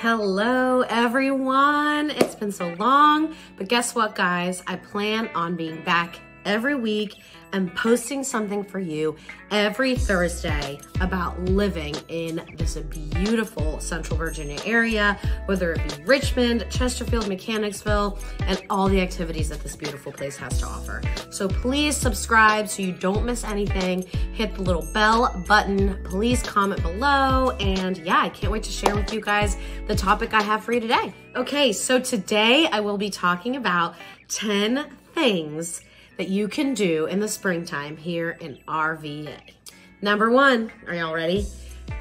Hello, everyone. It's been so long, but guess what, guys? I plan on being back every week and posting something for you every Thursday about living in this beautiful Central Virginia area, whether it be Richmond, Chesterfield, Mechanicsville, and all the activities that this beautiful place has to offer. So please subscribe so you don't miss anything. Hit the little bell button. Please comment below. And yeah, I can't wait to share with you guys the topic I have for you today. Okay, so today I will be talking about 10 things that you can do in the springtime here in RVA. Number one, are y'all ready?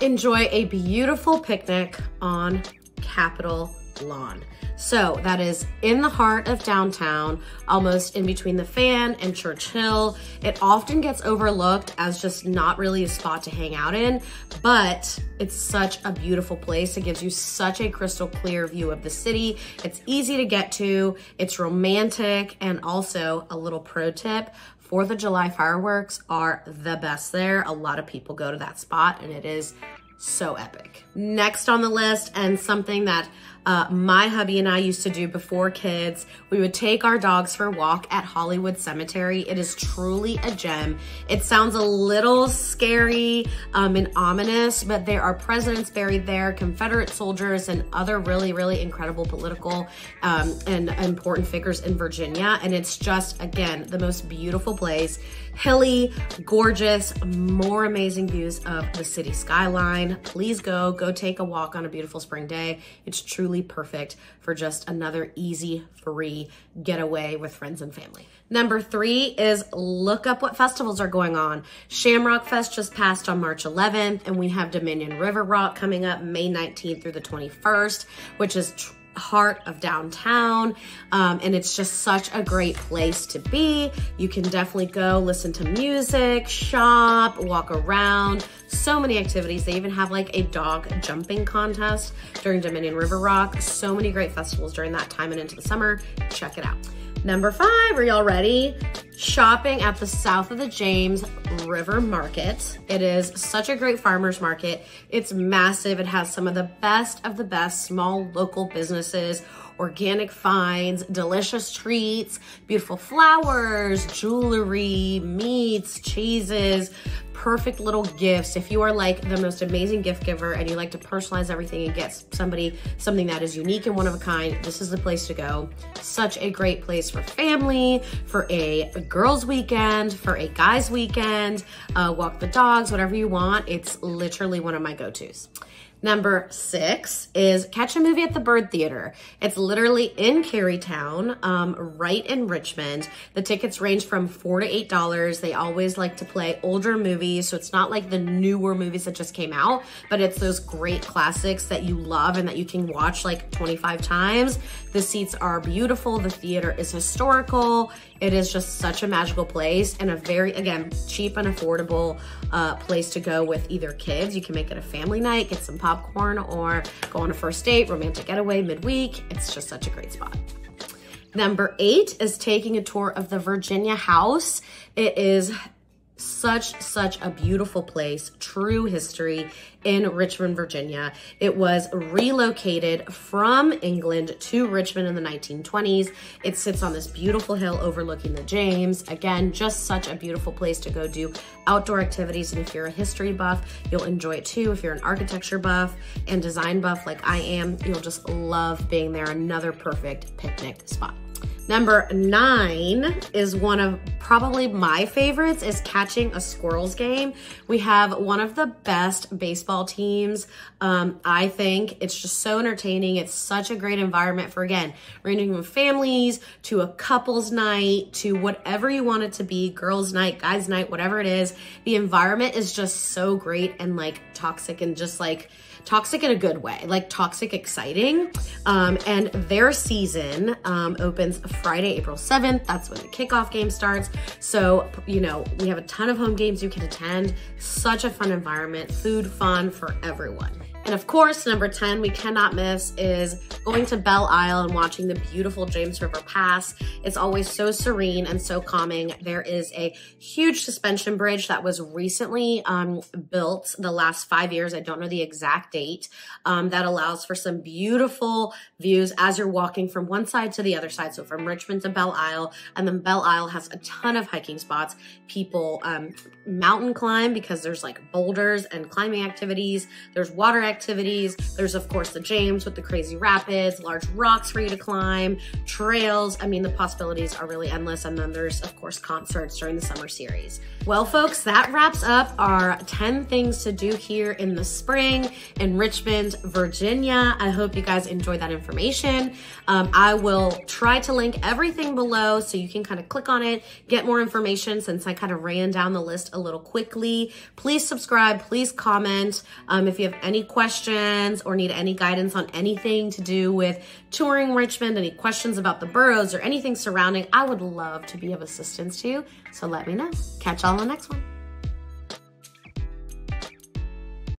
Enjoy a beautiful picnic on Capitol Lawn. So that is in the heart of downtown, almost in between the fan and Church Hill. It often gets overlooked as just not really a spot to hang out in, but it's such a beautiful place. It gives you such a crystal clear view of the city. It's easy to get to, it's romantic, and also a little pro tip, Fourth of July fireworks are the best there. A lot of people go to that spot and it is so epic. Next on the list, and something that uh, my hubby and I used to do before kids. We would take our dogs for a walk at Hollywood Cemetery. It is truly a gem. It sounds a little scary um, and ominous, but there are presidents buried there, Confederate soldiers, and other really, really incredible political um, and important figures in Virginia. And it's just, again, the most beautiful place. Hilly, gorgeous, more amazing views of the city skyline. Please go, go take a walk on a beautiful spring day. It's truly perfect for just another easy, free getaway with friends and family. Number three is look up what festivals are going on. Shamrock Fest just passed on March 11th, and we have Dominion River Rock coming up May 19th through the 21st, which is heart of downtown. Um, and it's just such a great place to be. You can definitely go listen to music, shop, walk around. So many activities. They even have like a dog jumping contest during Dominion River Rock. So many great festivals during that time and into the summer. Check it out. Number five, are y'all ready? Shopping at the South of the James River Market. It is such a great farmer's market. It's massive. It has some of the best of the best small local businesses organic finds, delicious treats, beautiful flowers, jewelry, meats, cheeses, perfect little gifts. If you are like the most amazing gift giver and you like to personalize everything and get somebody something that is unique and one of a kind, this is the place to go. Such a great place for family, for a, girls' weekend, for a guys' weekend, uh, walk the dogs, whatever you want. It's literally one of my go-tos. Number six is catch a movie at the Byrd Theater. It's literally in Carytown, um, right in Richmond. The tickets range from four to eight dollars. They always like to play older movies, so it's not like the newer movies that just came out, but it's those great classics that you love and that you can watch like 25 times. The seats are beautiful. The theater is historical. It is just such a magical place and a very, again, cheap and affordable uh, place to go with either kids. You can make it a family night, get some popcorn, or go on a first date, romantic getaway midweek. It's just such a great spot. Number eight is taking a tour of the Virginia House. It is such, such a beautiful place, true history in Richmond, Virginia. It was relocated from England to Richmond in the 1920s. It sits on this beautiful hill overlooking the James. Again, just such a beautiful place to go do outdoor activities. And if you're a history buff, you'll enjoy it too. If you're an architecture buff and design buff like I am, you'll just love being there. Another perfect picnic spot. Number nine is one of probably my favorites is catching a squirrels game. We have one of the best baseball teams. Um, I think it's just so entertaining. It's such a great environment for, again, ranging from families to a couples night to whatever you want it to be, girls night, guys night, whatever it is. The environment is just so great and like toxic and just like, toxic in a good way, like toxic exciting. Um, and their season um, opens Friday, April 7th. That's when the kickoff game starts. So, you know, we have a ton of home games you can attend. Such a fun environment, food fun for everyone. And of course, number 10, we cannot miss is going to Belle Isle and watching the beautiful James River Pass. It's always so serene and so calming. There is a huge suspension bridge that was recently um, built the last five years. I don't know the exact date um, that allows for some beautiful views as you're walking from one side to the other side. So from Richmond to Belle Isle, and then Belle Isle has a ton of hiking spots. People um, mountain climb because there's like boulders and climbing activities. There's water activities. There's of course the James with the crazy rapids, large rocks for you to climb, trails. I mean, the possibilities are really endless. And then there's of course concerts during the summer series. Well, folks, that wraps up our 10 things to do here in the spring in Richmond, Virginia. I hope you guys enjoyed that information. Um, I will try to link everything below so you can kind of click on it, get more information since I kind of ran down the list a little quickly. Please subscribe, please comment. Um, if you have any questions or need any guidance on anything to do with touring Richmond, any questions about the boroughs or anything surrounding, I would love to be of assistance to you. So let me know. Catch y'all on the next one.